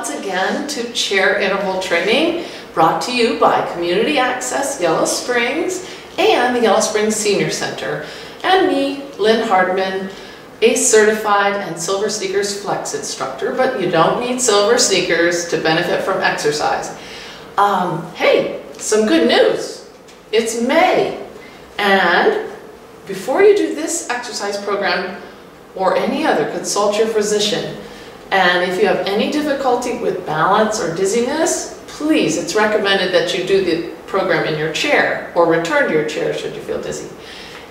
once again to chair interval training brought to you by Community Access Yellow Springs and the Yellow Springs Senior Center and me, Lynn Hardman, a certified and Silver Sneakers Flex instructor, but you don't need silver sneakers to benefit from exercise. Um, hey, some good news. It's May and before you do this exercise program or any other, consult your physician. And if you have any difficulty with balance or dizziness, please, it's recommended that you do the program in your chair or return to your chair should you feel dizzy.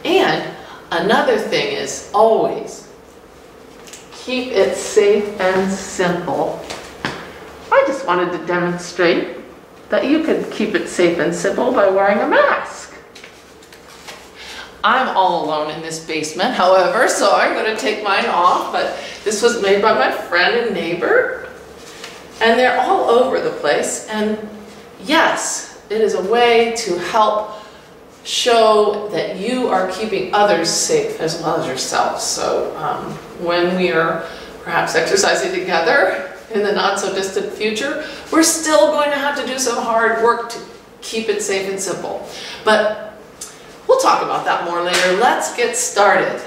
And another thing is always keep it safe and simple. I just wanted to demonstrate that you can keep it safe and simple by wearing a mask. I'm all alone in this basement, however, so I'm going to take mine off, but this was made by my friend and neighbor, and they're all over the place, and yes, it is a way to help show that you are keeping others safe as well as yourself. So um, when we are perhaps exercising together in the not so distant future, we're still going to have to do some hard work to keep it safe and simple. But We'll talk about that more later. Let's get started.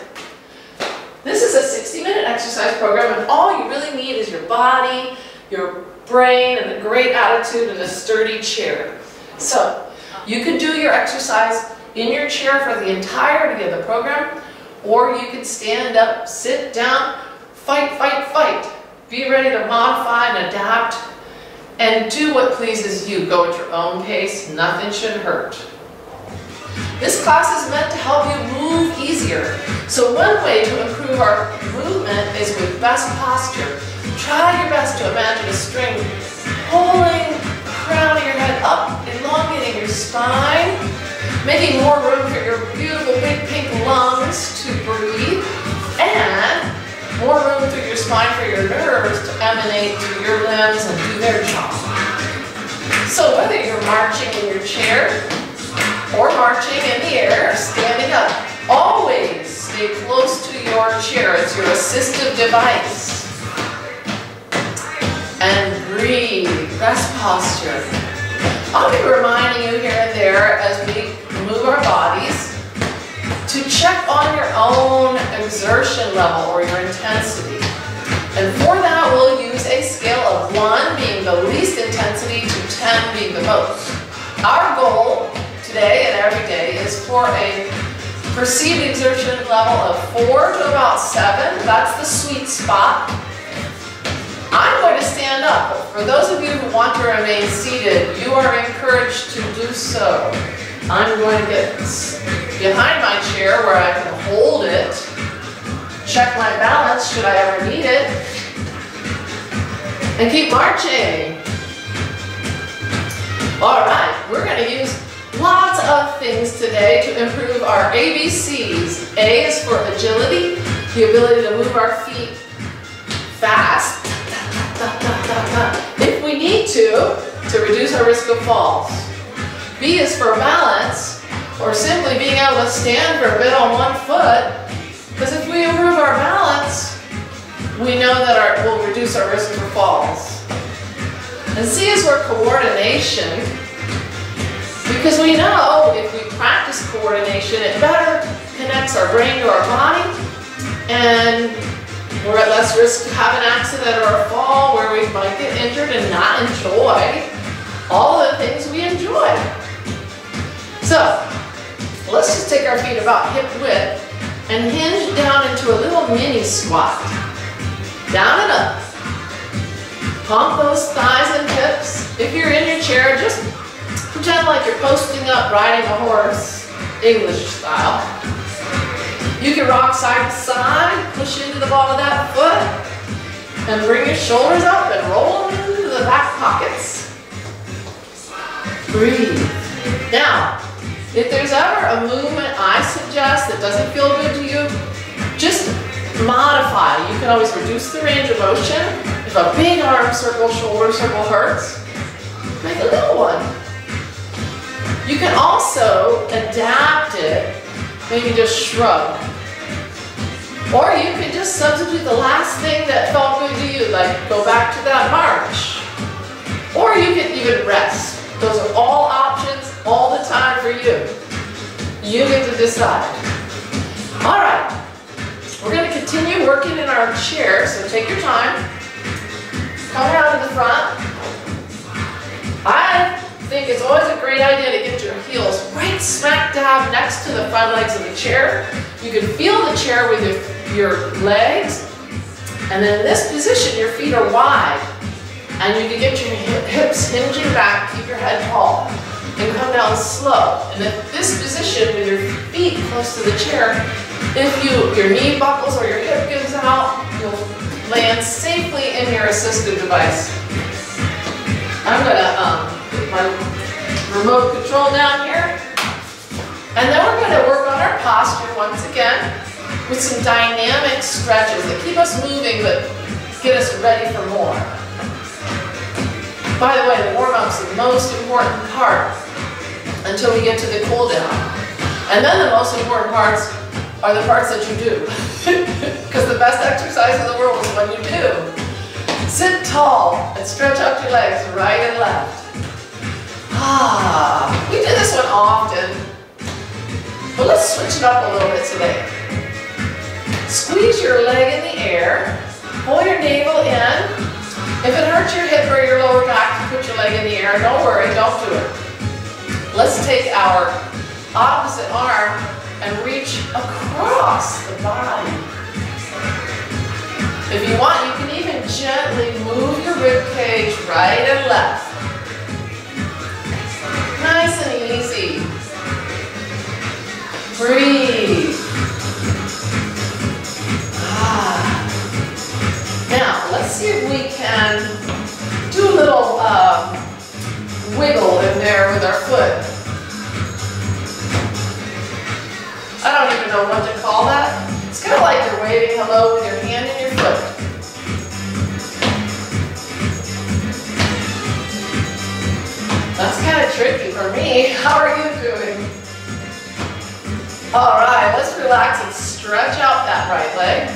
This is a 60 minute exercise program and all you really need is your body, your brain, and a great attitude and a sturdy chair. So you can do your exercise in your chair for the entirety of the program or you can stand up, sit down, fight, fight, fight. Be ready to modify and adapt and do what pleases you. Go at your own pace. Nothing should hurt. This class is meant to help you move easier. So one way to improve our movement is with best posture. Try your best to imagine a string pulling the crown of your head up, elongating your spine, making more room for your beautiful big pink lungs to breathe, and more room through your spine for your nerves to emanate to your limbs and do their job. So whether you're marching in your chair, or marching in the air, standing up. Always stay close to your chair. It's your assistive device. And breathe. Best posture. I'll be reminding you here and there as we move our bodies to check on your own exertion level or your intensity. And for that, we'll use a scale of 1 being the least intensity to 10 being the most. Our goal today and every day is for a perceived exertion level of 4 to about 7. That's the sweet spot. I'm going to stand up. For those of you who want to remain seated, you are encouraged to do so. I'm going to get behind my chair where I can hold it, check my balance should I ever need it, and keep marching. All right, we're going to use Lots of things today to improve our ABCs. A is for agility, the ability to move our feet fast, if we need to, to reduce our risk of falls. B is for balance, or simply being able to stand for a bit on one foot, because if we improve our balance, we know that our, we'll reduce our risk for falls. And C is for coordination, because we know if we practice coordination, it better connects our brain to our body and we're at less risk to have an accident or a fall where we might get injured and not enjoy all the things we enjoy. So let's just take our feet about hip width and hinge down into a little mini squat. Down and up. Pump those thighs and hips. If you're in your chair, just Pretend like you're posting up riding a horse, English style. You can rock side to side, push into the ball of that foot, and bring your shoulders up and roll them into the back pockets. Breathe. Now, if there's ever a movement I suggest that doesn't feel good to you, just modify. You can always reduce the range of motion. If a big arm circle, shoulder circle hurts, make a little one. You can also adapt it, maybe just shrug. Or you can just substitute the last thing that felt good to you, like go back to that march. Or you can even rest. Those are all options all the time for you. You get to decide. All right, we're gonna continue working in our chair, so take your time. Come out to the front. I think it's always a great idea to get your heels right smack dab next to the front legs of the chair. You can feel the chair with your, your legs. And then in this position, your feet are wide. And you can get your hips hinging back, keep your head tall, and come down slow. And in this position, with your feet close to the chair, if you your knee buckles or your hip gives out, you'll land safely in your assistive device. I'm gonna um, my remote control down here. And then we're gonna work on our posture once again with some dynamic stretches that keep us moving but get us ready for more. By the way, the warm-up's the most important part until we get to the cool down. And then the most important parts are the parts that you do. Because the best exercise in the world is when you do. Sit tall and stretch out your legs right and left. Ah, we do this one often. But let's switch it up a little bit today. Squeeze your leg in the air, pull your navel in, if it hurts your hip or your lower back to put your leg in the air, don't worry, don't do it. Let's take our opposite arm and reach across the body. If you want, you can even gently move your rib cage right and left. Nice and easy. Breathe. Ah. Now, let's see if we can do a little um, wiggle in there with our foot. I don't even know what to call that. It's kind of like you're waving hello tricky for me. How are you doing? All right, let's relax and stretch out that right leg.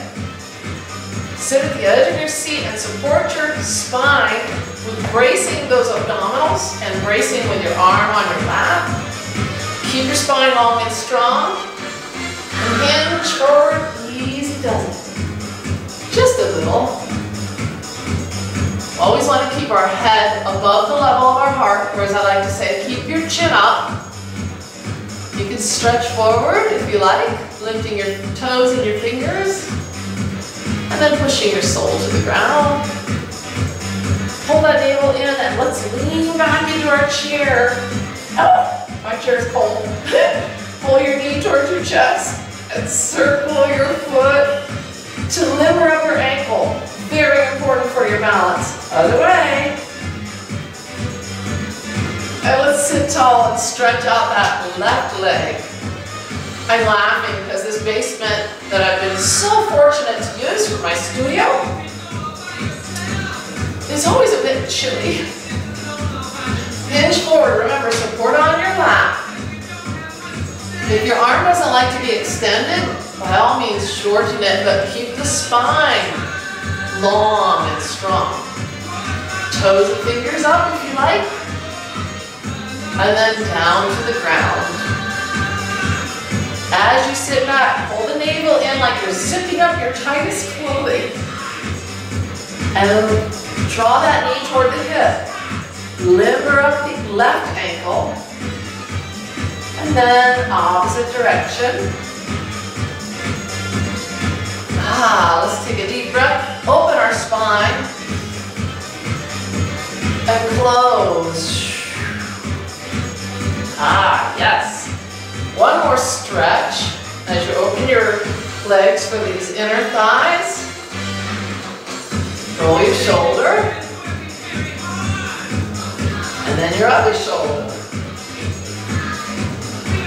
Sit at the edge of your seat and support your spine with bracing those abdominals and bracing with your arm on your lap. Keep your spine long and strong. And hinge forward, easy does it. Just a little. Always want to keep our head above the level of our heart, or as I like to say, keep your chin up. You can stretch forward if you like, lifting your toes and your fingers. And then pushing your sole to the ground. Pull that navel in and let's lean back into our chair. Oh, my chair is cold. Pull your knee towards your chest and circle your foot to limber up your ankle. Very important for your balance. Other way. And let's sit tall and stretch out that left leg. I'm laughing because this basement that I've been so fortunate to use for my studio is always a bit chilly. Hinge forward, remember support on your lap. If your arm doesn't like to be extended, by all means shorten it, but keep the spine long and strong. Toes and fingers up if you like, and then down to the ground. As you sit back, pull the navel in like you're zipping up your tightest clothing. And draw that knee toward the hip. Limber up the left ankle. And then opposite direction. Ah, let's take a deep breath. Open our spine. And close. Ah, yes. One more stretch as you open your legs for these inner thighs. Roll your shoulder. And then your other shoulder.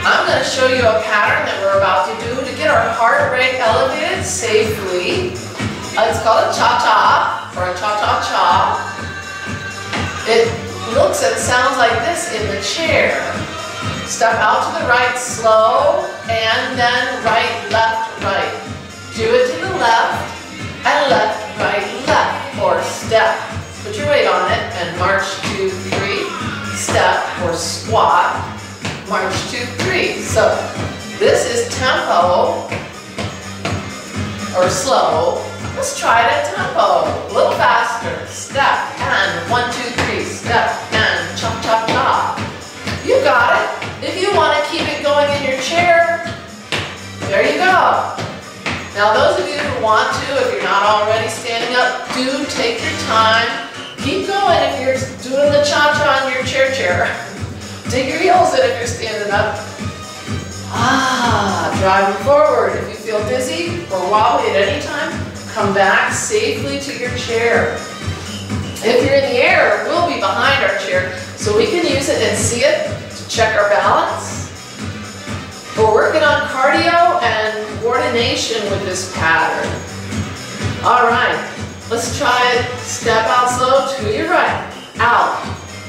I'm going to show you a pattern that we're about to do to get our heart rate elevated safely. Uh, it's called a cha-cha or a cha-cha-cha. It looks and sounds like this in the chair. Step out to the right slow, and then right, left, right. Do it to the left, and left, right, left, or step. Put your weight on it and march two, three, step or squat, march two, three. So this is tempo or slow. Let's try it at tempo, a little faster. Step and one, two, three, step and chop, chop, chop. You got it. If you want to keep it going in your chair, there you go. Now those of you who want to, if you're not already standing up, do take your time. Keep going if you're doing the cha-cha on your chair chair. Dig your heels in if you're standing up. Ah, driving forward. If you feel dizzy or wobbly at any time, come back safely to your chair. If you're in the air, we'll be behind our chair, so we can use it and see it to check our balance. We're working on cardio and coordination with this pattern. All right, let's try it. Step out slow to your right, out,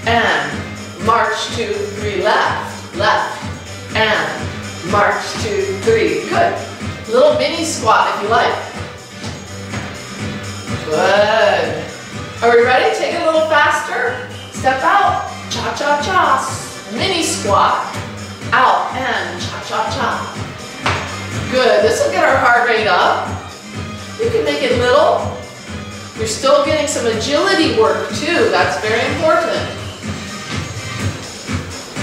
and march two, three, left, left, and march two, three. Good. Little mini squat if you like. Good. Are we ready? Take it a little faster. Step out, cha-cha-cha, mini squat, out and cha-cha-cha. Good, this will get our heart rate up. You can make it little. You're still getting some agility work too, that's very important.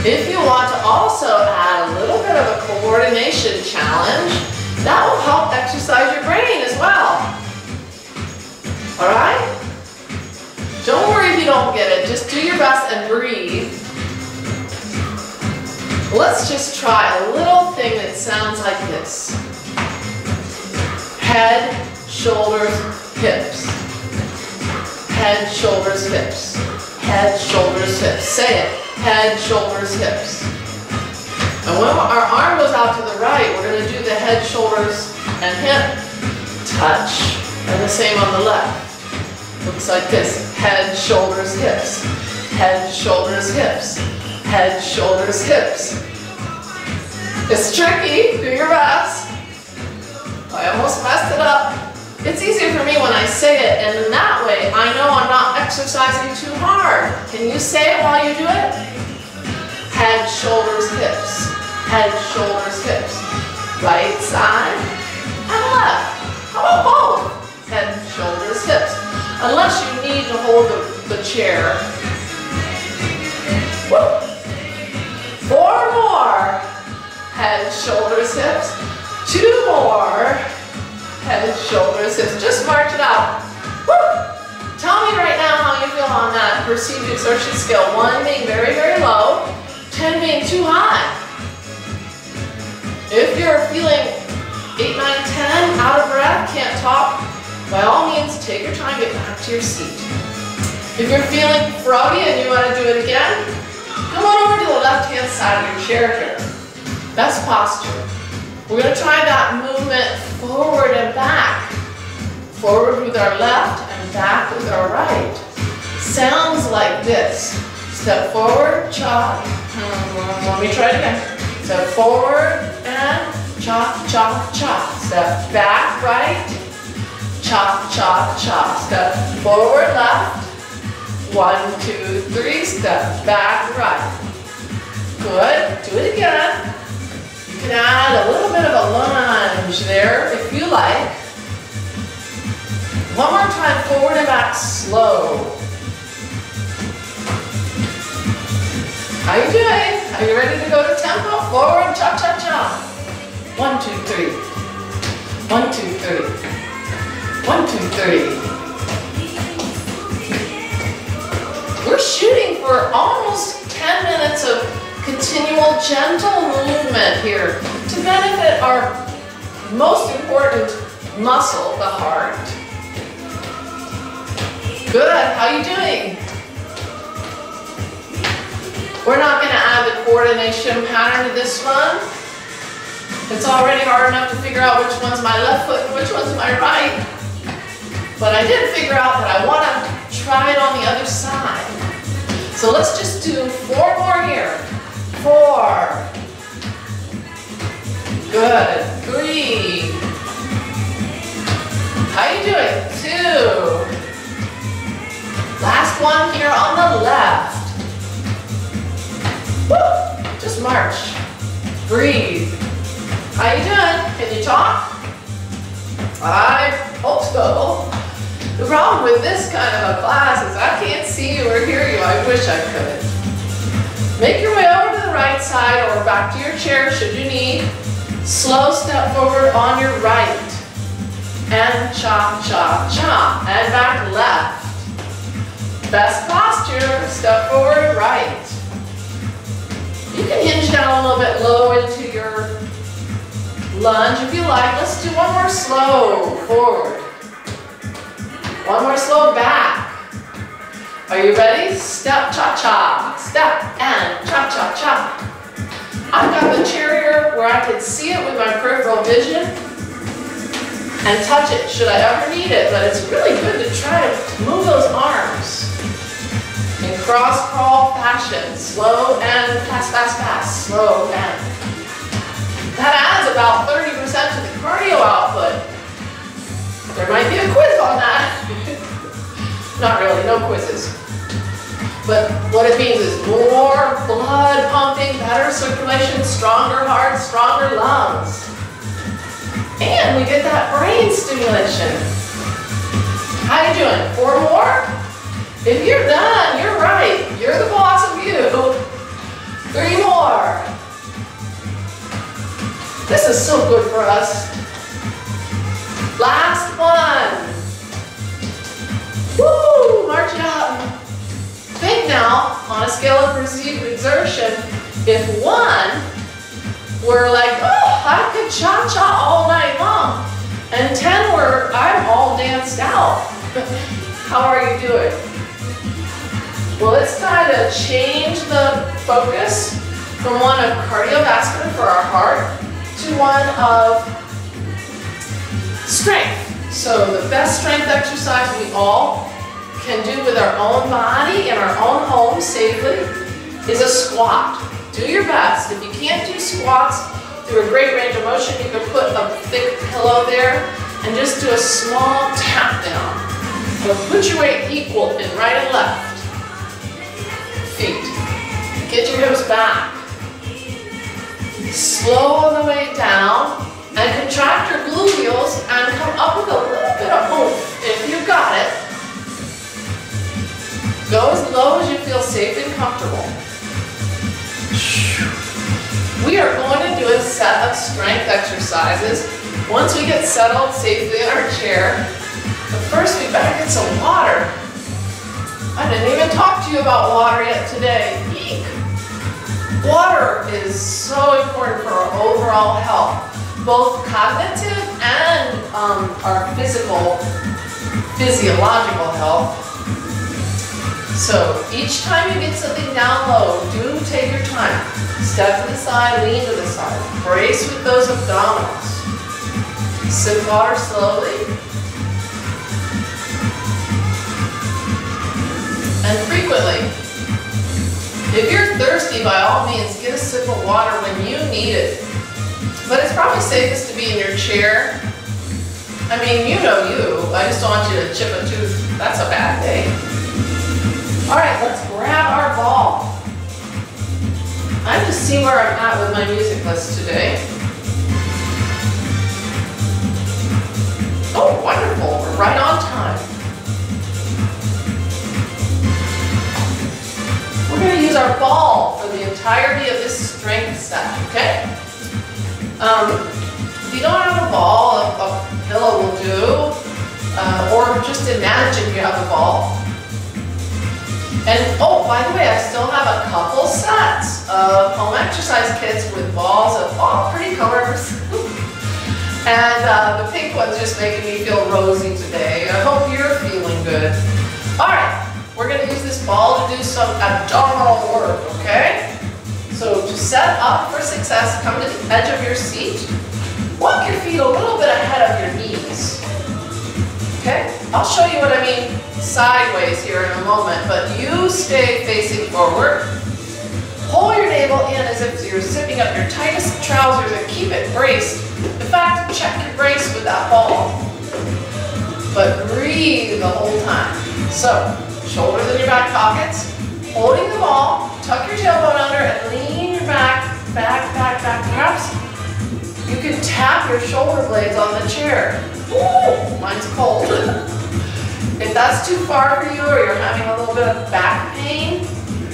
If you want to also add a little bit of a coordination challenge, that will help exercise your brain as well. All right? Don't worry if you don't get it, just do your best and breathe. Let's just try a little thing that sounds like this. Head, shoulders, hips. Head, shoulders, hips. Head, shoulders, hips. Say it. Head, shoulders, hips. And when our arm goes out to the right, we're going to do the head, shoulders, and hip touch. And the same on the left. Looks like this. Head, shoulders, hips. Head, shoulders, hips head, shoulders, hips. It's tricky, do your best. I almost messed it up. It's easier for me when I say it, and in that way, I know I'm not exercising too hard. Can you say it while you do it? Head, shoulders, hips. Head, shoulders, hips. Right side and left. How about both? Head, shoulders, hips. Unless you need to hold the, the chair. Whoop. Four more. Head, shoulders, hips. Two more. Head, shoulders, hips. Just march it out. Woo! Tell me right now how you feel on that perceived exertion scale. One being very, very low. Ten being too high. If you're feeling 8, 9, 10, out of breath, can't talk, by all means, take your time, get back to your seat. If you're feeling froggy and you want to do it again, Come on over to the left-hand side of your chair here. Best posture. We're going to try that movement forward and back. Forward with our left and back with our right. Sounds like this. Step forward, chop. Let me try it again. Step forward and chop, chop, chop. Step back, right. Chop, chop, chop. Step forward, left. One, two, three, step back, right. Good, do it again. You can add a little bit of a lunge there if you like. One more time, forward and back, slow. How you doing? Are you ready to go to tempo? Forward, cha-cha-cha. One, two, three. One, two, three. One, two, three. We're shooting for almost 10 minutes of continual gentle movement here to benefit our most important muscle, the heart. Good, how you doing? We're not gonna add the coordination pattern to this one. It's already hard enough to figure out which one's my left foot and which one's my right. But I did figure out that I wanna try it on the other side. So let's just do four more here. Four. Good. Three. How you doing? Two. Last one here on the left. Woo! Just march. Breathe. How you doing? Can you talk? I hope so. The problem with this kind of a class is I can't see you or hear you. I wish I could. Make your way over to the right side or back to your chair should you need. Slow step forward on your right. And chop, chop, chop. And back left. Best posture, step forward right. You can hinge down a little bit low into your lunge if you like. Let's do one more slow forward. One more slow back. Are you ready? Step, cha-cha. Step and cha-cha-cha. I've got the chair here where I can see it with my peripheral vision and touch it should I ever need it, but it's really good to try to move those arms in cross crawl fashion. Slow and fast, fast, fast. Slow and. That adds about 30% to the cardio output. There might be a quiz on that. Not really, no quizzes. But what it means is more blood pumping, better circulation, stronger heart, stronger lungs. And we get that brain stimulation. How you doing? Four more? If you're done, you're right. You're the boss of you. Three more. This is so good for us. Last one. Now, on a scale of perceived exertion, if one were like, oh, I could cha-cha all night long, and 10 were, I'm all danced out. How are you doing? Well, it's time to change the focus from one of cardiovascular for our heart to one of strength. So the best strength exercise we all can do with our own body in our own home safely is a squat. Do your best. If you can't do squats through a great range of motion, you can put a thick pillow there and just do a small tap down. So put your weight equal in right and left. Feet. Get your hips back. Slow the way down and contract your gluteals and come up with a little bit of oomph if you got it. Go as low as you feel safe and comfortable. We are going to do a set of strength exercises. Once we get settled safely in our chair, but first we better get some water. I didn't even talk to you about water yet today. Eek. Water is so important for our overall health, both cognitive and um, our physical, physiological health. So each time you get something down low, do take your time. Step to the side, lean to the side. Brace with those abdominals. Sip water slowly. And frequently. If you're thirsty, by all means, get a sip of water when you need it. But it's probably safest to be in your chair. I mean, you know you. I just don't want you to chip a tooth. That's a bad day. All right, let's grab our ball. I'm just see where I'm at with my music list today. Oh, wonderful, we're right on time. We're gonna use our ball for the entirety of this strength set, okay? Um, if you don't have a ball, a, a pillow will do, uh, or just imagine you have a ball. And oh, by the way, I still have a couple sets of home exercise kits with balls of all pretty colors. and uh, the pink one's just making me feel rosy today. I hope you're feeling good. All right, we're gonna use this ball to do some abdominal work, okay? So to set up for success, come to the edge of your seat. Walk your feet a little bit ahead of your knees. Okay? I'll show you what I mean sideways here in a moment, but you stay facing forward. Pull your navel in as if you're zipping up your tightest trousers and keep it braced. In fact, check your brace with that ball. but breathe the whole time. So, shoulders in your back pockets, holding the ball, tuck your tailbone under and lean your back, back, back, back. Perhaps you can tap your shoulder blades on the chair. Ooh, mine's cold. if that's too far for you or you're having a little bit of back pain,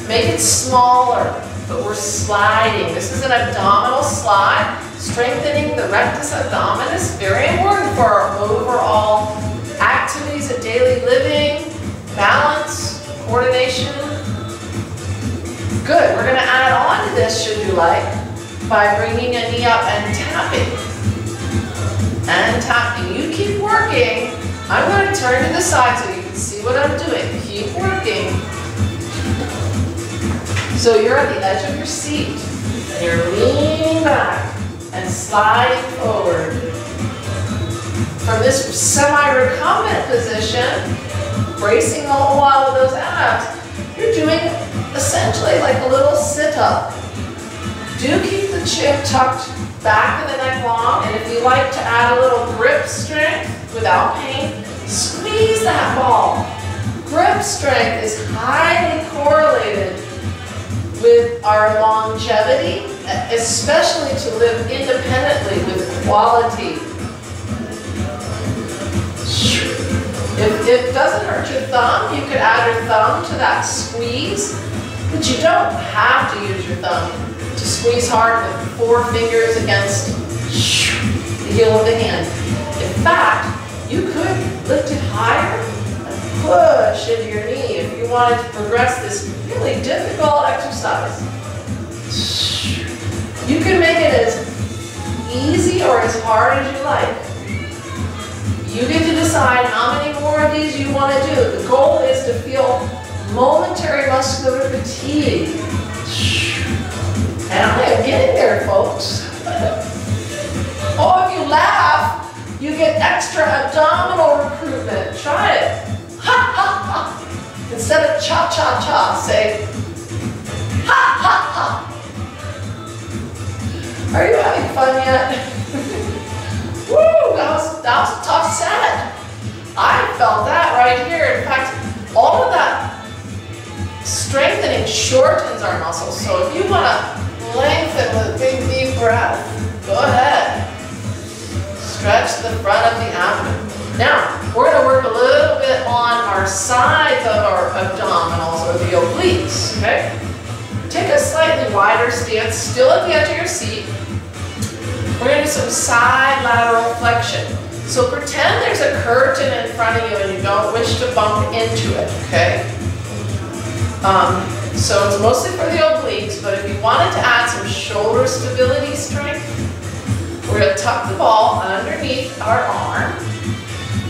make it smaller, but we're sliding. This is an abdominal slide, strengthening the rectus abdominis, very important for our overall activities of daily living, balance, coordination. Good, we're gonna add on to this, should you like, by bringing a knee up and tapping. And tapping, you keep working. I'm gonna turn to the side so you can see what I'm doing. Keep working. So you're at the edge of your seat, and you're leaning back and sliding forward. From this semi-recumbent position, bracing the whole while with those abs, you're doing essentially like a little sit-up. Do keep the chin tucked back in the neck long, and if you like to add a little grip strength without pain, squeeze that ball. Grip strength is highly correlated with our longevity, especially to live independently with quality. If it doesn't hurt your thumb, you could add your thumb to that squeeze, but you don't have to use your thumb to squeeze hard with four fingers against the heel of the hand. In fact, you could lift it higher and push into your knee if you wanted to progress this really difficult exercise. You can make it as easy or as hard as you like. You get to decide how many more of these you want to do. The goal is to feel momentary muscular fatigue. And I am getting there, folks. oh, if you laugh, you get extra abdominal recruitment. Try it. Ha ha ha. Instead of cha cha cha, say ha ha ha. Are you having fun yet? Woo, that was, that was a tough set. I felt that right here. In fact, all of that strengthening shortens our muscles. So if you want to lengthen with a big deep breath, go ahead. The front of the abdomen. Now, we're going to work a little bit on our sides of our abdominals or the obliques, okay? Take a slightly wider stance, still at the edge of your seat. We're going to do some side lateral flexion. So pretend there's a curtain in front of you and you don't wish to bump into it, okay? Um, so it's mostly for the obliques, but if you wanted to add some shoulder stability strength, we're going to tuck the ball underneath our arm.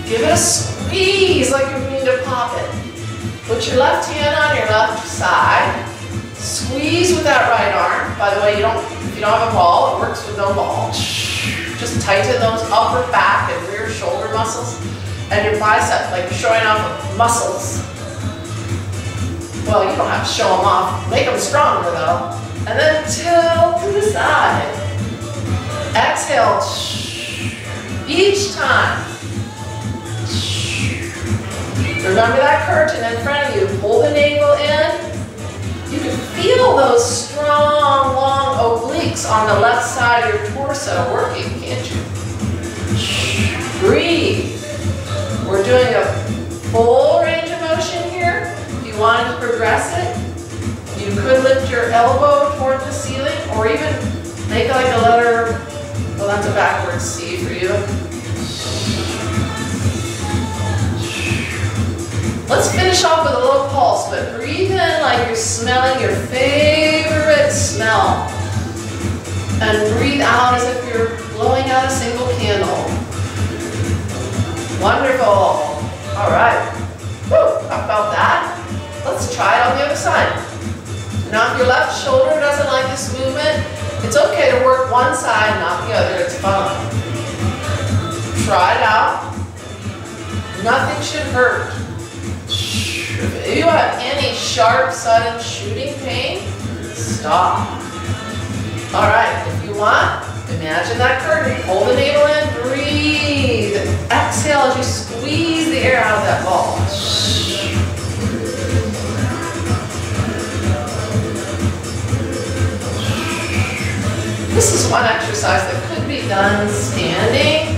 Give it a squeeze like you're going to pop it. Put your left hand on your left side. Squeeze with that right arm. By the way, you don't if you don't have a ball, it works with no ball. Just tighten those upper back and rear shoulder muscles and your bicep, like you're showing off muscles. Well, you don't have to show them off. Make them stronger though. And then tilt to the side. Exhale. Each time. Remember that curtain in front of you. Pull the navel in. You can feel those strong, long obliques on the left side of your torso working, can't you? Breathe. We're doing a full range of motion here. If you wanted to progress it, you could lift your elbow toward the ceiling or even make like a letter, well that's a backwards C for you. Let's finish off with a little pulse, but breathe in like you're smelling your favorite smell. And breathe out as if you're blowing out a single candle. Wonderful. All right. Woo, about that? Let's try it on the other side. Now if your left shoulder doesn't like this movement, it's okay to work one side, not the other. It's fine. Try it out. Nothing should hurt. If you have any sharp, sudden shooting pain, stop. All right, if you want, imagine that curtain. Hold the navel in, breathe. Exhale as you squeeze the air out of that ball. This is one exercise that could be done standing,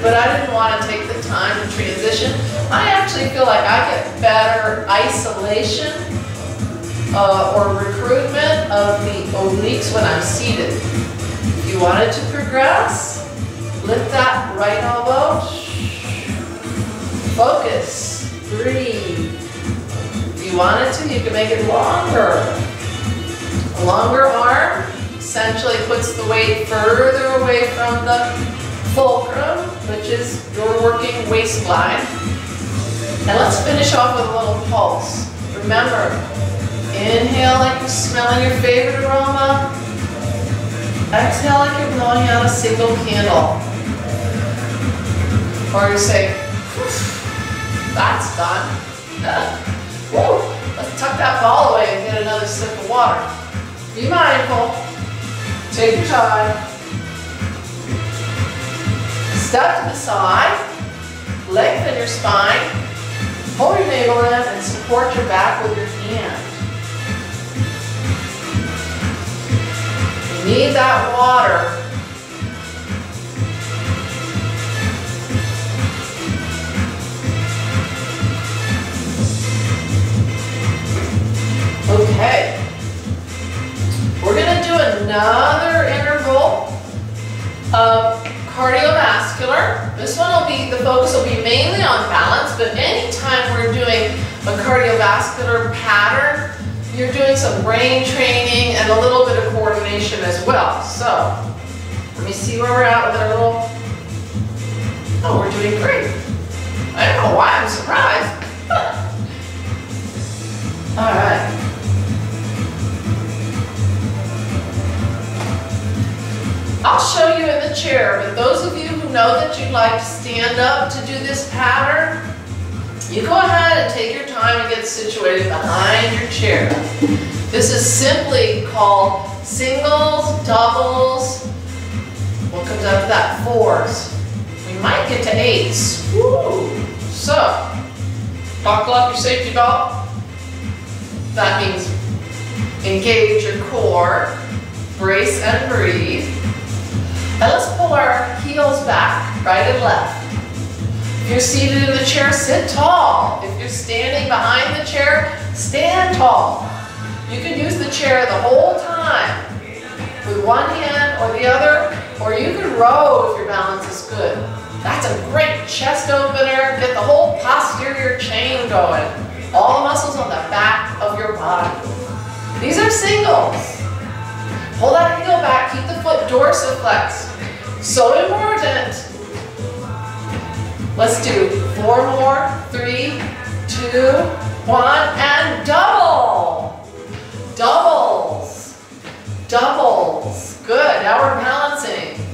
but I didn't want to take the time to transition. I actually feel like I get better isolation uh, or recruitment of the obliques when I'm seated. If you wanted to progress, lift that right elbow. Focus, breathe. If you wanted to, you can make it longer. Longer arm essentially puts the weight further away from the fulcrum, which is your working waistline. And let's finish off with a little pulse. Remember, inhale like you're smelling your favorite aroma. Exhale like you're blowing out a single candle. Or you say, that's done. Woo, let's tuck that ball away and get another sip of water. Be mindful. Take your time. Step to the side. Lengthen your spine. Hold your navel in and support your back with your hand. You need that water. Another interval of cardiovascular. This one will be, the focus will be mainly on balance, but anytime we're doing a cardiovascular pattern, you're doing some brain training and a little bit of coordination as well. So, let me see where we're at with our little, oh, we're doing great. I don't know why I'm surprised. All right. I'll show you in the chair, but those of you who know that you'd like to stand up to do this pattern, you go ahead and take your time and get situated behind your chair. This is simply called singles, doubles, what comes after that? Fours. We might get to eights. Woo! So, buckle up your safety belt. That means engage your core, brace and breathe. And let's pull our heels back, right and left. If you're seated in the chair, sit tall. If you're standing behind the chair, stand tall. You can use the chair the whole time with one hand or the other, or you can row if your balance is good. That's a great chest opener. Get the whole posterior chain going. All the muscles on the back of your body. These are singles. Pull that heel back, keep the foot dorsiflex. So important. Let's do four more, three, two, one, and double. Doubles. Doubles. Good, now we're balancing.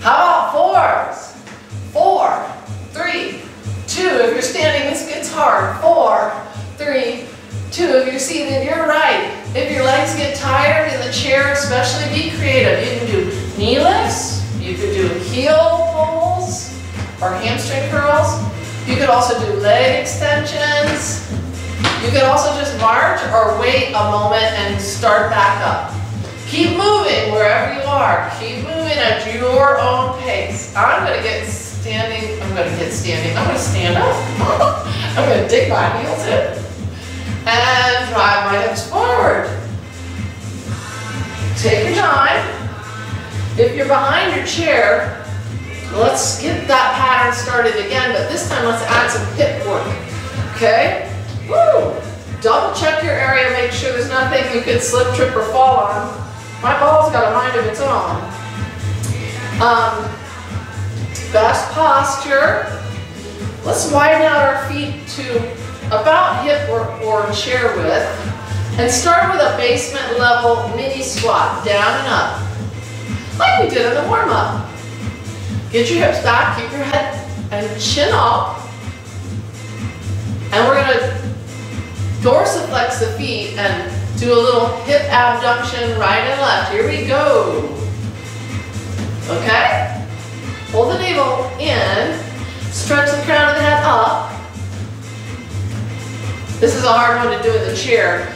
How about fours? Four, three, two. If you're standing, this gets hard. Four, three, two. If you're seated, you're right. If your legs get tired in the chair, especially be creative. You can do knee do heel pulls or hamstring curls. You could also do leg extensions. You could also just march or wait a moment and start back up. Keep moving wherever you are. Keep moving at your own pace. I'm gonna get standing, I'm gonna get standing, I'm gonna stand up. I'm gonna dig my heels in and drive my hips forward. Take your time. If you're behind your chair, let's get that pattern started again, but this time let's add some hip work. Okay? Woo! Double check your area, make sure there's nothing you could slip, trip, or fall on. My ball's got a mind of its own. Um, best posture. Let's widen out our feet to about hip or, or chair width. And start with a basement level mini squat, down and up. Like we did in the warm up. Get your hips back, keep your head and chin up. And we're gonna dorsiflex the feet and do a little hip abduction right and left. Here we go. Okay? Hold the navel in. Stretch the crown of the head up. This is a hard one to do in the chair,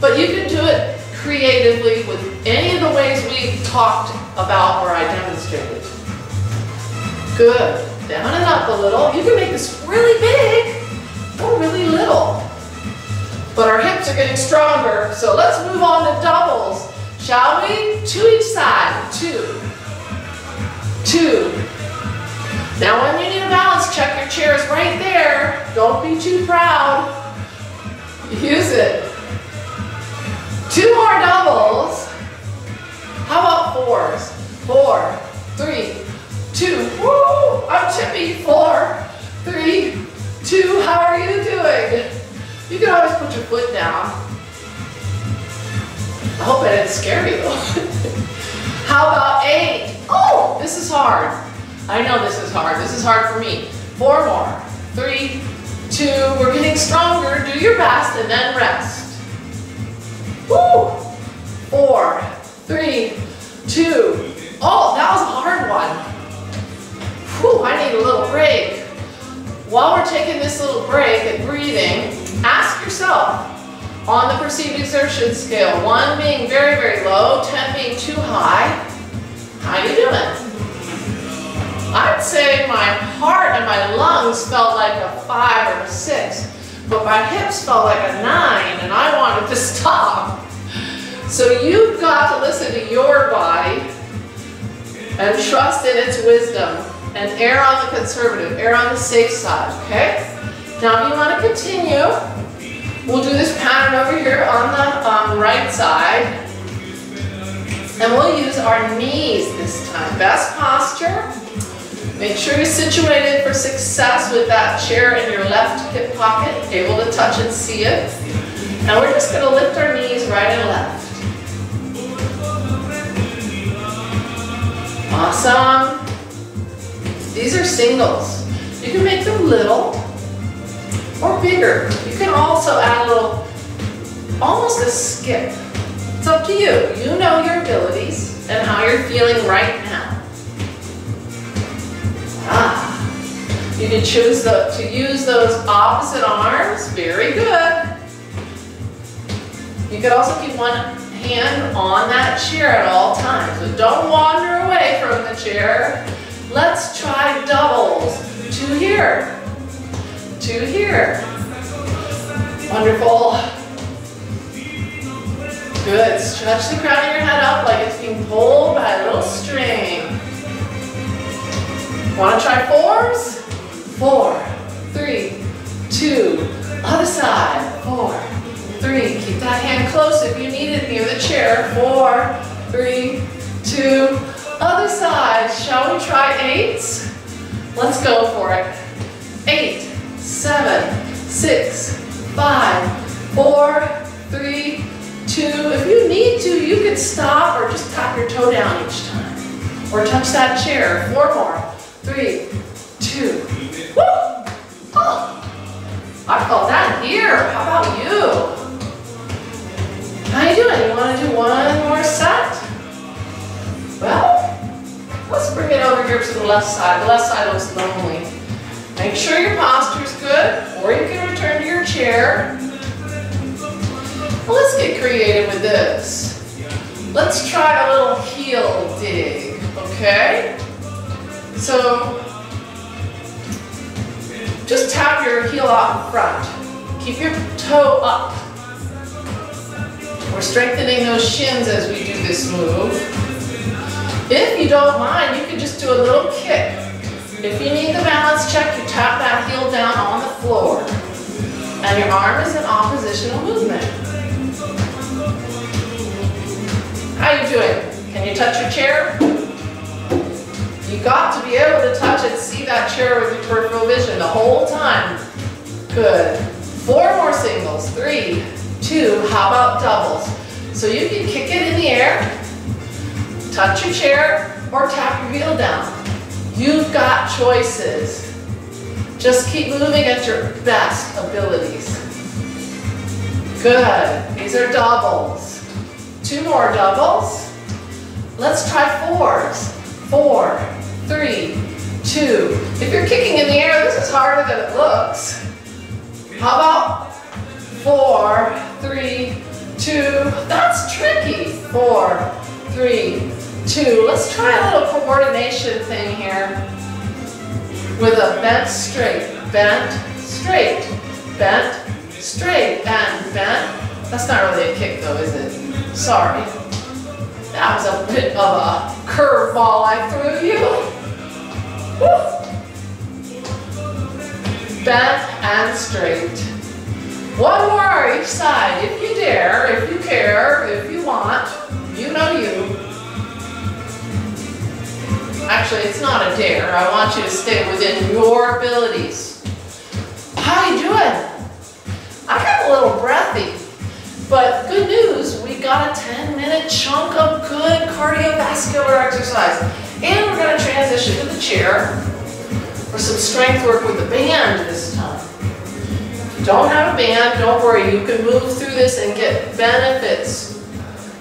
but you can do it creatively with any of the ways we talked about or I demonstrated. Good. Down and up a little. You can make this really big or really little. But our hips are getting stronger, so let's move on to doubles. Shall we? To each side. Two. Two. Now when you need a balance check, your chair is right there. Don't be too proud. Use it. Two more doubles. How about fours? Four, three, two. Woo! I'm tippy. Four, three, two. How are you doing? You can always put your foot down. I hope I didn't scare you. How about eight? Oh, this is hard. I know this is hard. This is hard for me. Four more. Three, two. We're getting stronger. Do your best and then rest. Woo! Four, three, two. Oh, that was a hard one. Whew, I need a little break. While we're taking this little break and breathing, ask yourself, on the perceived exertion scale, one being very, very low, 10 being too high, how you doing? I'd say my heart and my lungs felt like a five or a six, but my hips felt like a nine and I wanted to stop. So you've got to listen to your body and trust in its wisdom and err on the conservative, err on the safe side, okay? Now if you want to continue, we'll do this pattern over here on the um, right side. And we'll use our knees this time. Best posture. Make sure you're situated for success with that chair in your left hip pocket, able to touch and see it. And we're just going to lift our knees right and left. Awesome. These are singles. You can make them little or bigger. You can also add a little, almost a skip. It's up to you. You know your abilities and how you're feeling right now. Ah. You can choose the, to use those opposite arms. Very good. You could also keep one hand on that chair at all times. So don't wander away from the chair. Let's try doubles. Two here. Two here. Wonderful. Good. Stretch the crown of your head up like it's being pulled by a little string. Want to try fours? Four, three, two, other side, four, three. Keep that hand close if you need it near the chair. Four, three, two, other side. Shall we try eights? Let's go for it. Eight, seven, six, five, four, three, two. If you need to, you can stop or just tap your toe down each time. Or touch that chair. Four more. Three, two. Woo! Oh, I call that here. How about you? How you doing? You want to do one more set? Well, let's bring it over here to the left side. The left side looks lonely. Make sure your posture's good, or you can return to your chair. Let's get creative with this. Let's try a little heel dig, okay? So, just tap your heel out in front. Keep your toe up. We're strengthening those shins as we do this move. If you don't mind, you can just do a little kick. If you need the balance check, you tap that heel down on the floor. And your arm is in oppositional movement. How you doing? Can you touch your chair? You got to be able to touch and see that chair with your peripheral vision the whole time. Good. Four more singles. Three, two, how about doubles? So you can kick it in the air, touch your chair, or tap your heel down. You've got choices. Just keep moving at your best abilities. Good. These are doubles. Two more doubles. Let's try fours. Four, three, two. If you're kicking in the air, this is harder than it looks. How about four, three, two. That's tricky. Four, three, two. Let's try a little coordination thing here with a bent straight, bent straight, bent straight, and bent. That's not really a kick though, is it? Sorry. That was a bit of a curveball I threw you. Woo. Bent and straight. One more each side, if you dare, if you care, if you want. You know you. Actually, it's not a dare. I want you to stay within your abilities. How you doing? I got a little breathy, but good news, we got a 10 minute chunk of good cardiovascular exercise. And we're gonna transition to the chair for some strength work with the band this time don't have a band, don't worry, you can move through this and get benefits.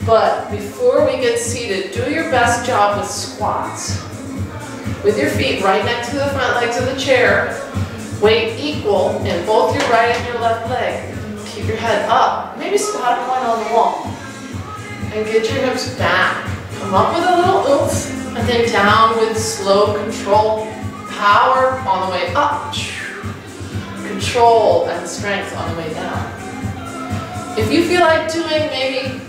But before we get seated, do your best job with squats. With your feet right next to the front legs of the chair, weight equal in both your right and your left leg. Keep your head up, maybe spot a point on the wall. And get your hips back. Come up with a little oomph, and then down with slow control. Power on the way up control and strength on the way down. If you feel like doing maybe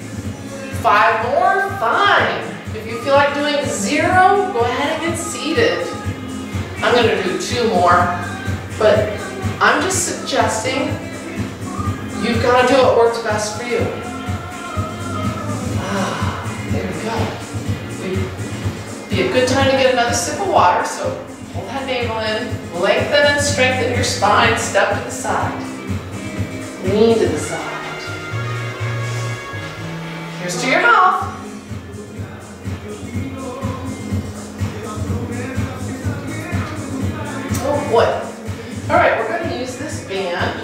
five more, fine. You feel like doing zero, go ahead and get seated. I'm gonna do two more, but I'm just suggesting you've gotta do what works best for you. Ah, there we go. Be a good time to get another sip of water, so Pull that navel in, lengthen and strengthen your spine, step to the side. Lean to the side. Here's to your mouth. Oh. All right, we're going to use this band.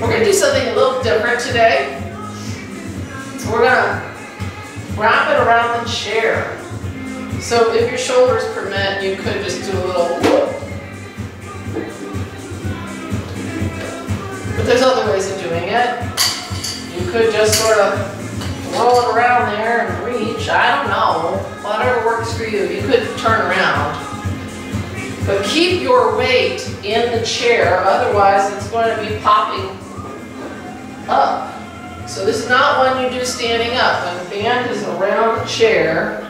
We're going to do something a little different today. We're going to wrap it around the chair. So if your shoulders permit, you could just do a little whoop. But there's other ways of doing it. You could just sort of roll it around there and reach. I don't know. Whatever works for you. You could turn around. But keep your weight in the chair, otherwise it's going to be popping up. So this is not one you do standing up. When the band is around the chair,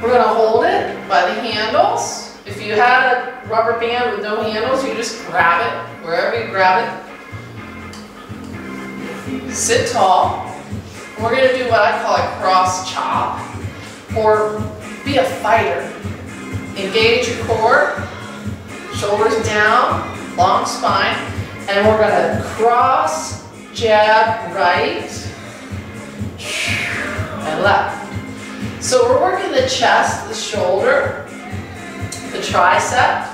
We're going to hold it by the handles. If you had a rubber band with no handles, you just grab it wherever you grab it. Sit tall. We're going to do what I call a cross chop or be a fighter. Engage your core, shoulders down, long spine, and we're to cross, jab, right, and left. So we're working the chest, the shoulder, the tricep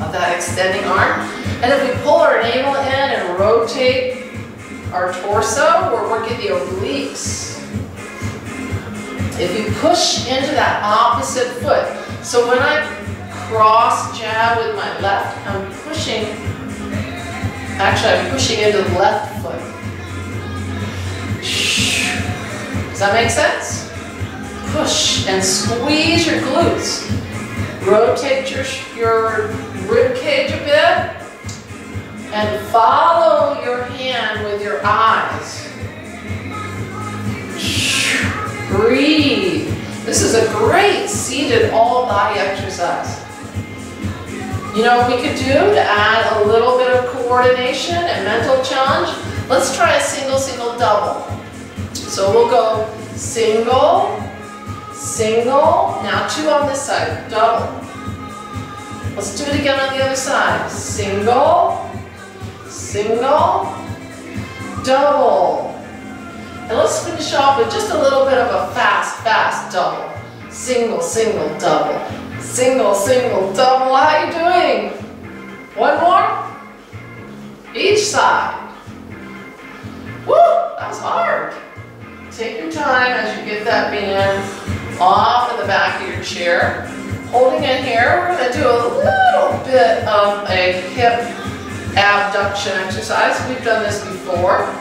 of that extending arm. And if we pull our navel in and rotate our torso, we're working the obliques. If you push into that opposite foot, so when I cross jab with my left, I'm pushing, actually I'm pushing into the left foot. Does that make sense? push and squeeze your glutes. Rotate your, your rib cage a bit and follow your hand with your eyes. Breathe. This is a great seated all body exercise. You know what we could do to add a little bit of coordination and mental challenge? Let's try a single, single, double. So we'll go single, Single. Now two on this side. Double. Let's do it again on the other side. Single. Single. Double. And let's finish off with just a little bit of a fast, fast double. Single, single, double. Single, single, double. How are you doing? One more? Each side. Woo! That was hard. Take your time as you get that band off in the back of your chair. Holding in here, we're to do a little bit of a hip abduction exercise. We've done this before.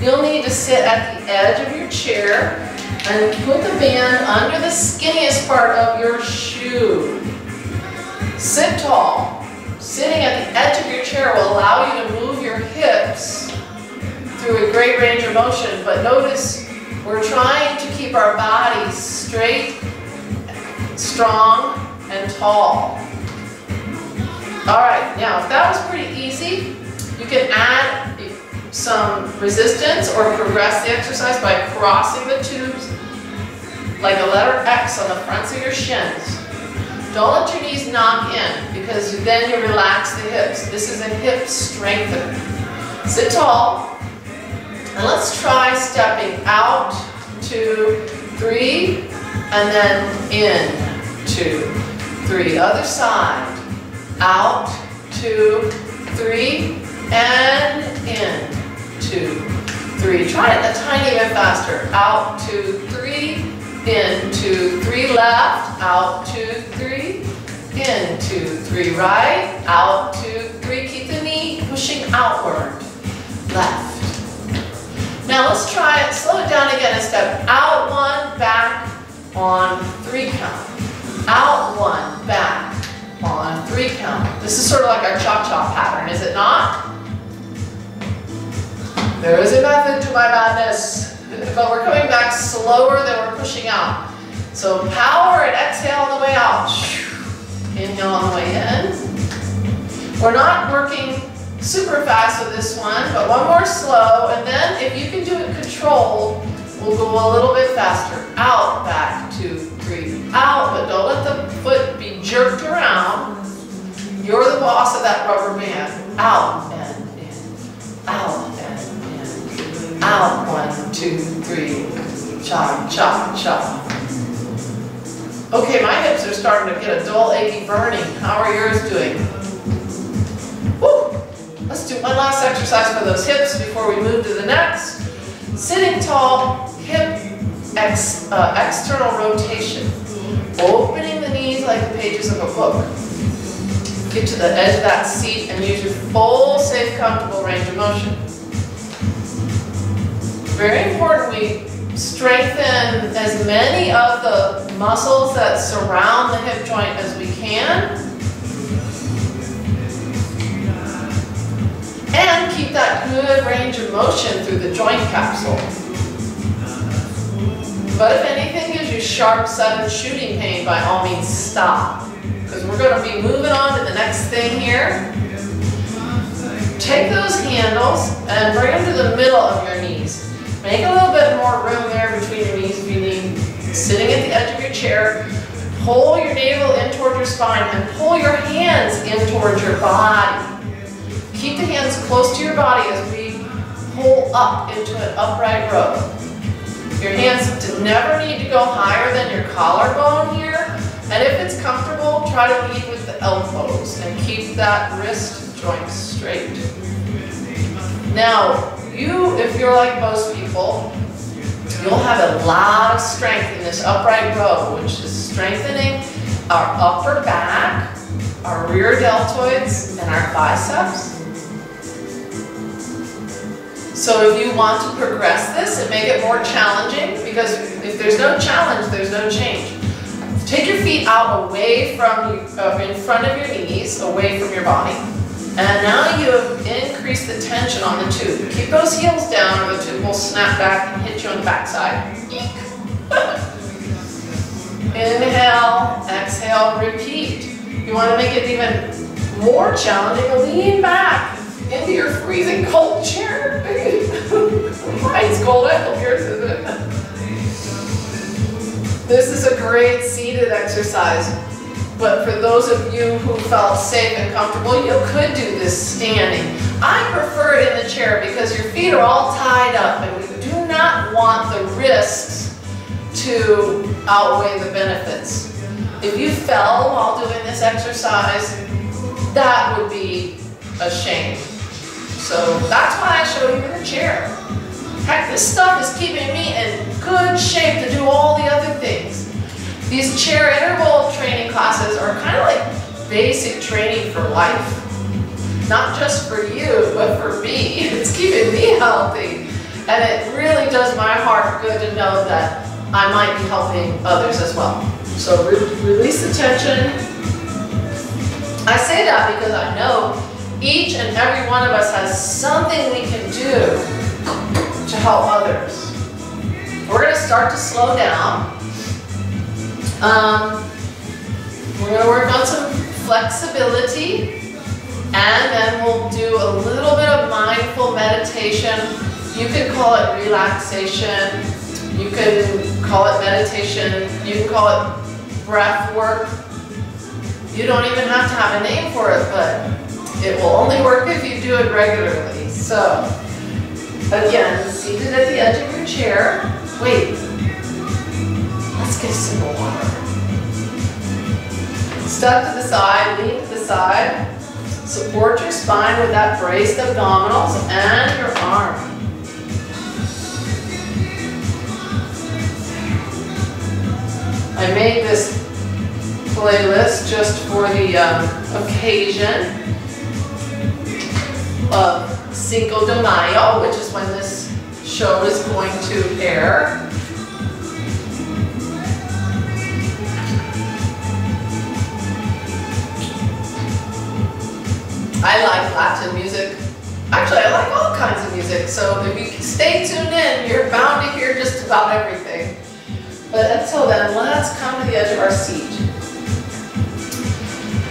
You'll need to sit at the edge of your chair and put the band under the skinniest part of your shoe. Sit tall. Sitting at the edge of your chair will allow you to move your hips through a great range of motion, but notice we're trying to keep our bodies straight, strong, and tall. All right, now if that was pretty easy, you can add some resistance or progress the exercise by crossing the tubes like a letter X on the fronts of your shins. Don't let your knees knock in because then you relax the hips. This is a hip strengthener. Sit tall and let's try stepping out, two, three, and then in, two, three. Other side, out, two, three, and in two, three. Try it a tiny bit faster. Out, two, three, in, two, three, left, out, two, three, in, two, three, right, out, two, three. Keep the knee pushing outward, left. Now let's try it, slow it down again and step out one, back on three count. Out one, back on three count. This is sort of like our cha-cha pattern, is it not? There is a method to my madness, but we're coming back slower than we're pushing out. So power and exhale on the way out. Inhale on the way in. We're not working super fast with this one, but one more slow, and then if you can do it controlled, we'll go a little bit faster. Out, back, two, three, out, but don't let the foot be jerked around. You're the boss of that rubber band. Out and in, out and in, out, one, two, three. Chop, chop, chop. Okay, my hips are starting to get a dull, achy burning. How are yours doing? Woo! Let's do one last exercise for those hips before we move to the next. Sitting tall, hip ex, uh, external rotation. Opening the knees like the pages of a book. Get to the edge of that seat and use your full, safe, comfortable range of motion very important we strengthen as many of the muscles that surround the hip joint as we can. And keep that good range of motion through the joint capsule. But if anything gives you sharp, sudden shooting pain, by all means stop. Because we're going to be moving on to the next thing here. Take those handles and bring them to the middle of your knees. Make a little bit more room there between your knees if you need. Sitting at the edge of your chair, pull your navel in toward your spine and pull your hands in towards your body. Keep the hands close to your body as we pull up into an upright row. Your hands never need to go higher than your collarbone here. And if it's comfortable, try to lead with the elbows and keep that wrist joint straight. Now, you, if you're like most people, you'll have a lot of strength in this upright row, which is strengthening our upper back, our rear deltoids, and our biceps. So if you want to progress this and make it more challenging, because if there's no challenge, there's no change. Take your feet out away from, uh, in front of your knees, away from your body. And now you have increased the tension on the tube. Keep those heels down or the tube will snap back and hit you on the backside. Inhale, exhale, repeat. You want to make it even more challenging, lean back into your freezing cold chair. Mine's cold, hope yours isn't. This is a great seated exercise. But for those of you who felt safe and comfortable, you could do this standing. I prefer it in the chair because your feet are all tied up and we do not want the risks to outweigh the benefits. If you fell while doing this exercise, that would be a shame. So that's why I show you in the chair. Heck, this stuff is keeping me in good shape to do all the other things. These chair interval training classes are kind of like basic training for life. Not just for you, but for me. It's keeping me healthy. And it really does my heart good to know that I might be helping others as well. So re release the tension. I say that because I know each and every one of us has something we can do to help others. We're going to start to slow down. Um, we're going to work on some flexibility and then we'll do a little bit of mindful meditation. You can call it relaxation. You can call it meditation. You can call it breath work. You don't even have to have a name for it, but it will only work if you do it regularly. So, again, seated at the edge of your chair. Wait, let's get sip of water. Step to the side, lean to the side. Support your spine with that braced abdominals and your arm. I made this playlist just for the um, occasion of Cinco de Mayo, which is when this show is going to air. I like Latin music. Actually, I like all kinds of music, so if you stay tuned in, you're bound to hear just about everything. But until then, let's come to the edge of our seat.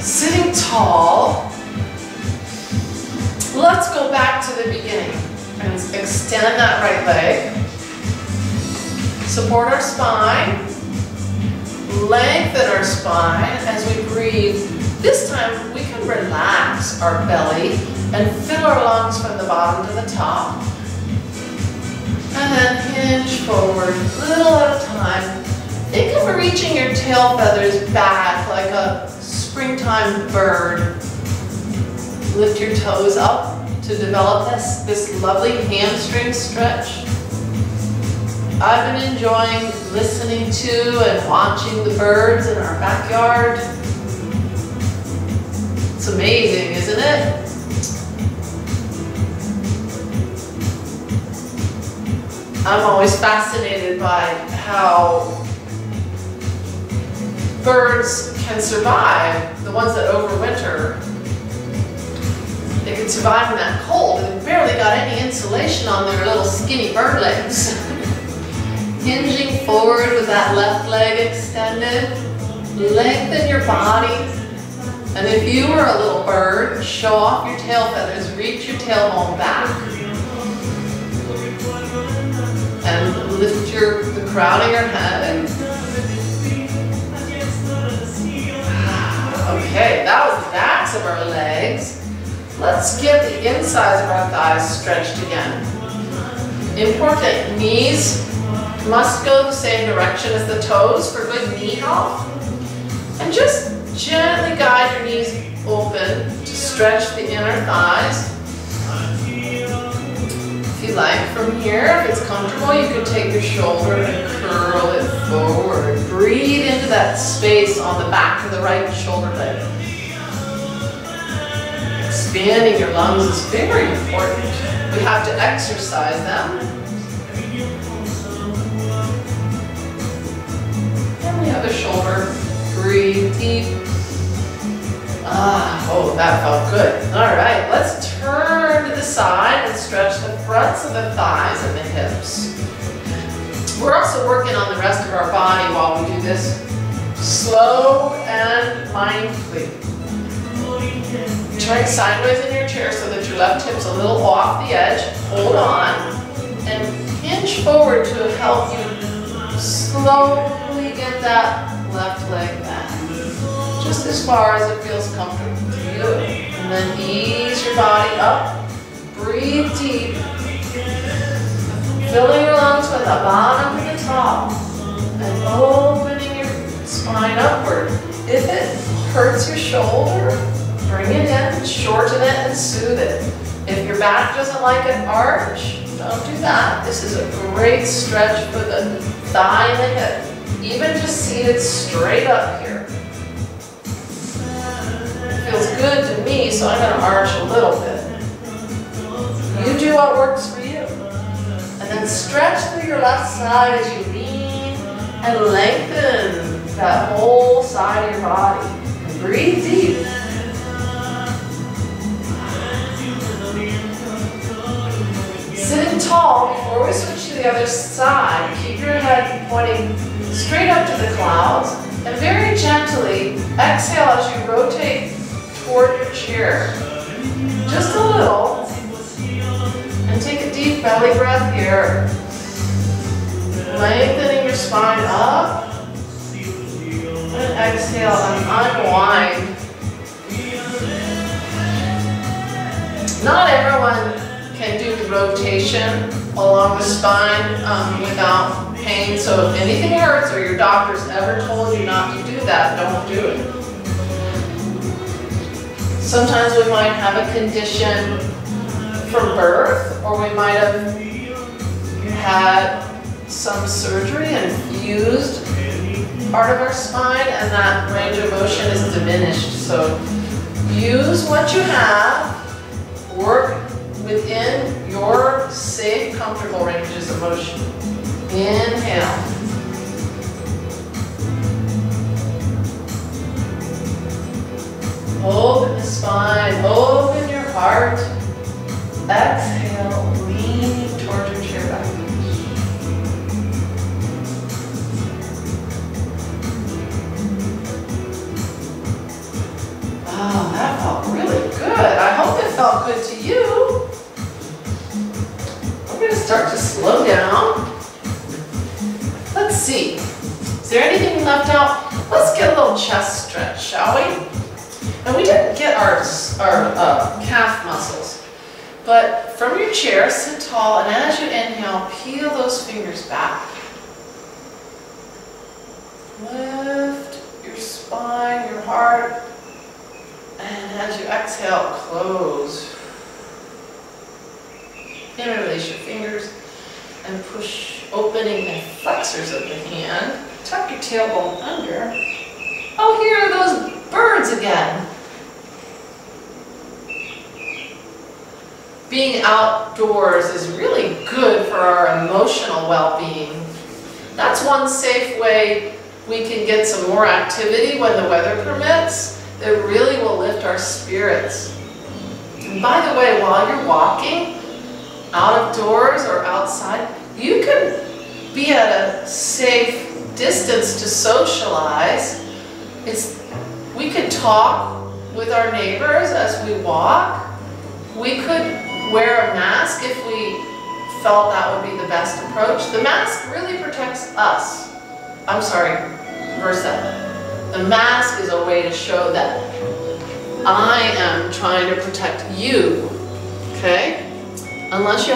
Sitting tall, Let's go back to the beginning and extend that right leg. Support our spine. Lengthen our spine as we breathe. This time we can relax our belly and fill our lungs from the bottom to the top. And then hinge forward, a little at a time. Think of reaching your tail feathers back like a springtime bird Lift your toes up to develop this, this lovely hamstring stretch. I've been enjoying listening to and watching the birds in our backyard. It's amazing, isn't it? I'm always fascinated by how birds can survive, the ones that overwinter they could survive in that cold and they barely got any insulation on their little skinny bird legs. Hinging forward with that left leg extended. Lengthen your body. And if you were a little bird, show off your tail feathers. Reach your tailbone back. And lift your, the crown of your head. Okay, that was the backs of our legs. Let's get the insides of our thighs stretched again. Important, knees must go the same direction as the toes for good knee health. And just gently guide your knees open to stretch the inner thighs. If you like, from here, if it's comfortable, you can take your shoulder and curl it forward. Breathe into that space on the back of the right shoulder blade expanding your lungs is very important. We have to exercise them. And have a shoulder. Breathe deep. Ah, oh, that felt good. All right, let's turn to the side and stretch the fronts of the thighs and the hips. We're also working on the rest of our body while we do this. Slow and mindfully. Turn sideways in your chair so that your left hip's a little off the edge. Hold on. And hinge forward to help you slowly get that left leg back. Just as far as it feels comfortable to you. And then ease your body up. Breathe deep. Filling your lungs with the bottom to the top. And opening your spine upward. If it hurts your shoulder, Bring it in, shorten it, and soothe it. If your back doesn't like an arch, don't do that. This is a great stretch for the thigh and the hip. Even just seated straight up here. feels good to me, so I'm gonna arch a little bit. You do what works for you. And then stretch through your left side as you lean and lengthen that whole side of your body. And breathe deep. Sitting tall, before we switch to the other side, keep your head pointing straight up to the clouds and very gently exhale as you rotate toward your chair. Just a little. And take a deep belly breath here. Lengthening your spine up. And exhale and unwind. Not everyone can do rotation along the spine um, without pain. So if anything hurts or your doctor's ever told you not to do that, don't do it. Sometimes we might have a condition from birth or we might have had some surgery and fused part of our spine and that range of motion is diminished. So use what you have, work within your safe, comfortable ranges of motion. Inhale.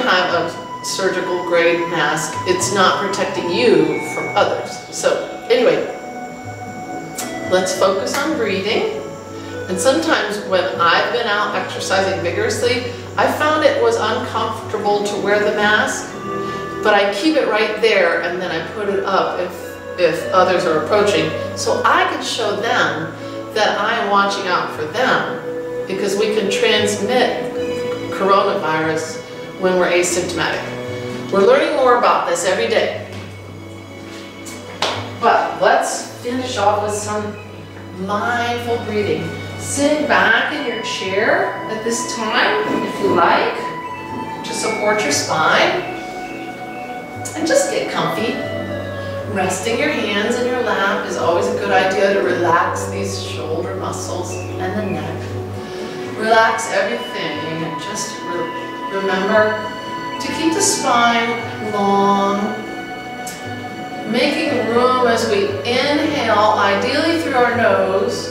Have a surgical grade mask, it's not protecting you from others. So anyway, let's focus on breathing. And sometimes when I've been out exercising vigorously, I found it was uncomfortable to wear the mask, but I keep it right there and then I put it up if, if others are approaching so I can show them that I am watching out for them because we can transmit coronavirus when we're asymptomatic. We're learning more about this every day. But let's finish off with some mindful breathing. Sitting back in your chair at this time, if you like, to support your spine. And just get comfy. Resting your hands in your lap is always a good idea to relax these shoulder muscles and the neck. Relax everything and just re remember to keep the spine long. Making room as we inhale, ideally through our nose,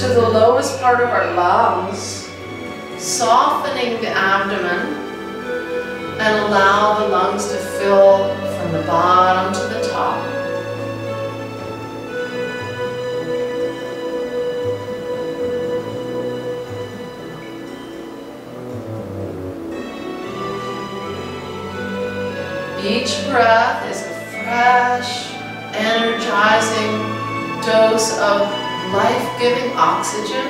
to the lowest part of our lungs, softening the abdomen, and allow the lungs to fill from the bottom to the top. Each breath is a fresh, energizing dose of life-giving oxygen.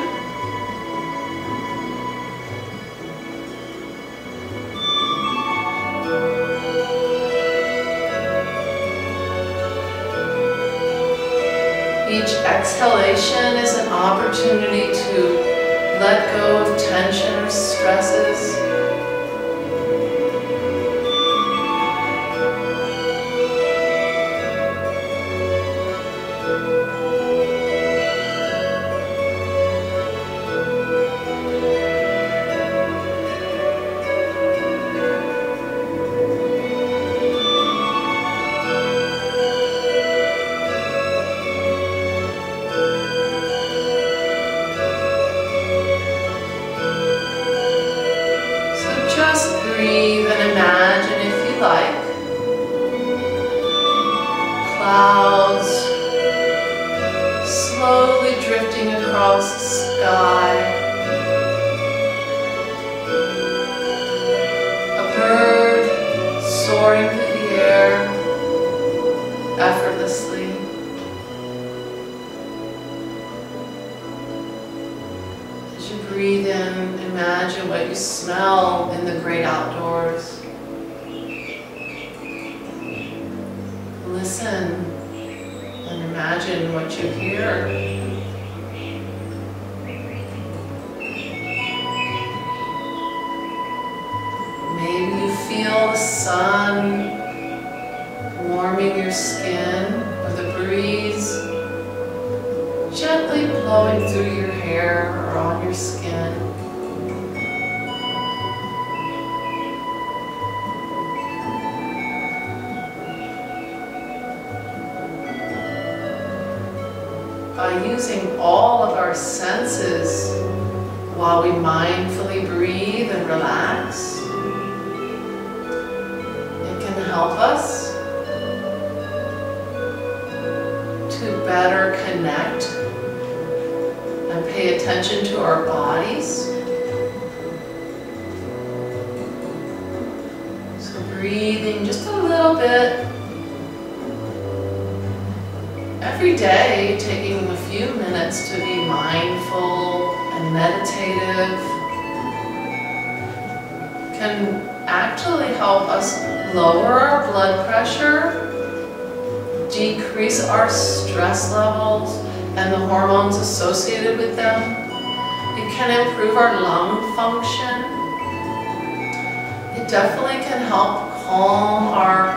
Each exhalation is an opportunity to let go of tension or stresses. Better connect and pay attention to our bodies. So breathing just a little bit every day, taking a few minutes to be mindful and meditative can actually help us lower our blood pressure decrease our stress levels and the hormones associated with them. It can improve our lung function. It definitely can help calm our,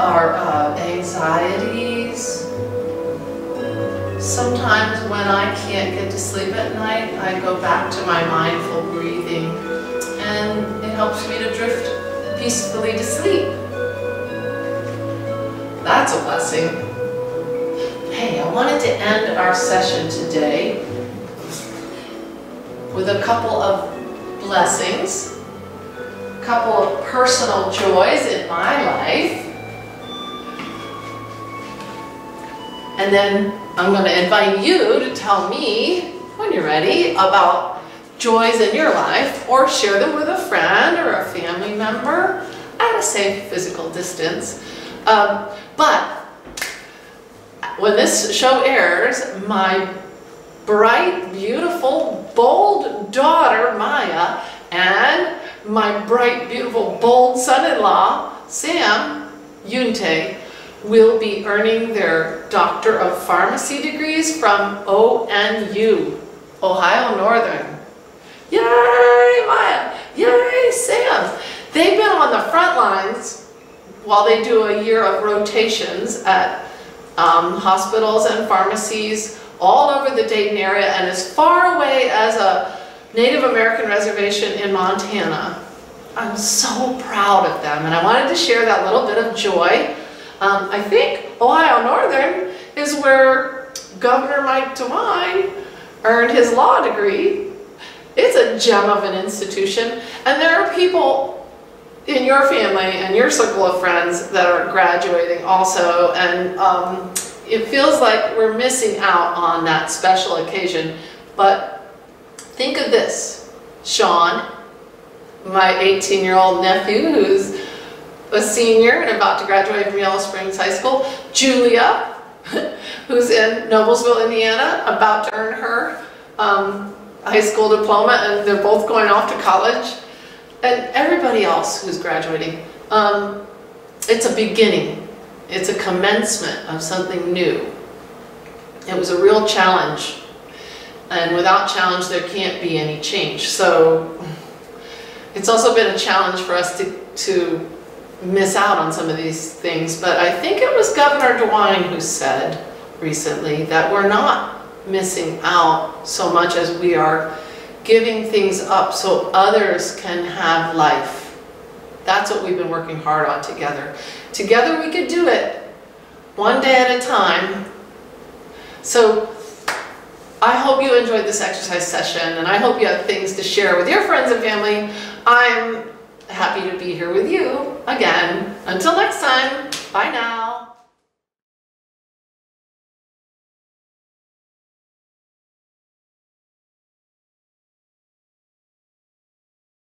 our uh, anxieties. Sometimes when I can't get to sleep at night, I go back to my mindful breathing and it helps me to drift peacefully to sleep. That's a blessing. Hey, I wanted to end our session today with a couple of blessings, a couple of personal joys in my life. And then I'm going to invite you to tell me, when you're ready, about joys in your life or share them with a friend or a family member at a safe physical distance. Um, but when this show airs, my bright, beautiful, bold daughter, Maya, and my bright, beautiful, bold son-in-law, Sam Yunte, will be earning their Doctor of Pharmacy degrees from ONU, Ohio Northern. Yay, Maya! Yay, Sam! They've been on the front lines while they do a year of rotations at um, hospitals and pharmacies all over the Dayton area and as far away as a Native American reservation in Montana. I'm so proud of them and I wanted to share that little bit of joy. Um, I think Ohio Northern is where Governor Mike DeWine earned his law degree. It's a gem of an institution and there are people in your family and your circle of friends that are graduating also and um, it feels like we're missing out on that special occasion. But think of this. Sean my 18 year old nephew who's a senior and about to graduate from Yellow Springs High School. Julia who's in Noblesville Indiana about to earn her um, high school diploma and they're both going off to college and everybody else who's graduating, um, it's a beginning. It's a commencement of something new. It was a real challenge. And without challenge, there can't be any change. So it's also been a challenge for us to, to miss out on some of these things. But I think it was Governor DeWine who said recently that we're not missing out so much as we are giving things up so others can have life. That's what we've been working hard on together. Together we could do it, one day at a time. So I hope you enjoyed this exercise session and I hope you have things to share with your friends and family. I'm happy to be here with you again. Until next time, bye now.